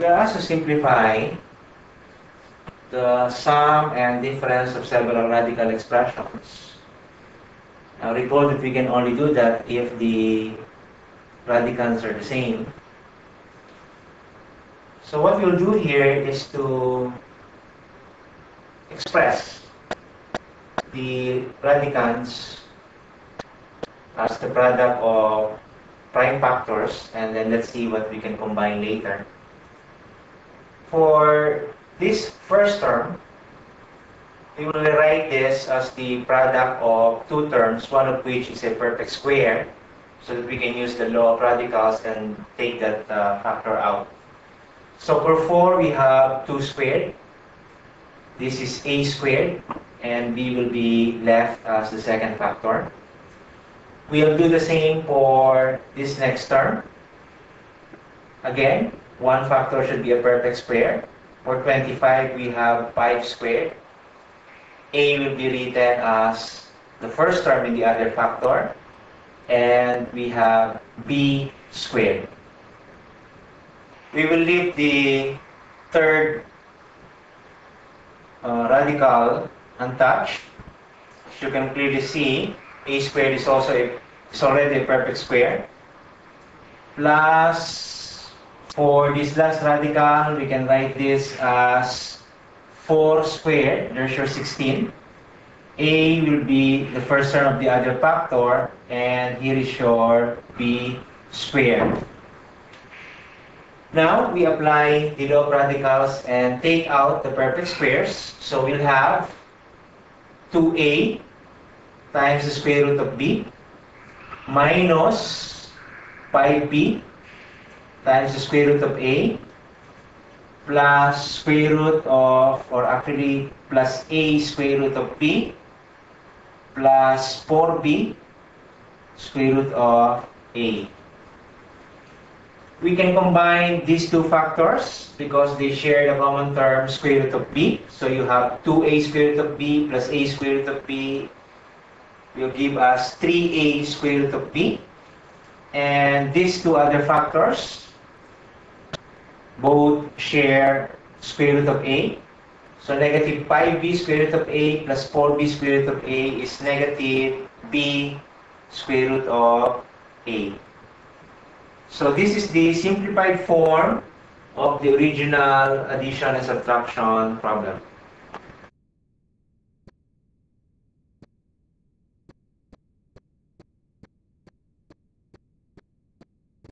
we are asked to simplify the sum and difference of several radical expressions. Now recall that we can only do that if the radicands are the same. So what we'll do here is to express the radicands as the product of prime factors and then let's see what we can combine later. For this first term, we will write this as the product of two terms, one of which is a perfect square, so that we can use the law of radicals and take that uh, factor out. So for 4, we have 2 squared. This is a squared, and b will be left as the second factor. We'll do the same for this next term. Again, one factor should be a perfect square. For 25, we have 5 squared. A will be written as the first term in the other factor. And we have B squared. We will leave the third uh, radical untouched. As you can clearly see, a squared is also a, is already a perfect square. Plus, for this last radical, we can write this as 4 squared, there's your 16. A will be the first term of the other factor, and here is your B squared. Now, we apply the law radicals and take out the perfect squares. So we'll have 2a times the square root of b minus 5b times the square root of a plus square root of, or actually plus a square root of b plus 4b square root of a. We can combine these two factors because they share the common term square root of b. So you have 2a square root of b plus a square root of b will give us 3a square root of b. And these two other factors both share square root of a. So negative 5b square root of a plus 4b square root of a is negative b square root of a. So this is the simplified form of the original addition and subtraction problem.